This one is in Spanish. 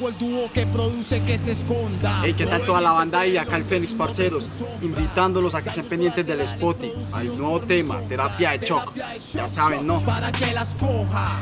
El dúo que produce que se esconda. Hey, ¿qué tal toda la banda ahí? Acá el Fénix, parceros. Invitándolos a que estén pendientes del Spotify. Al nuevo tema, terapia de shock. Ya saben, ¿no? Para que las coja.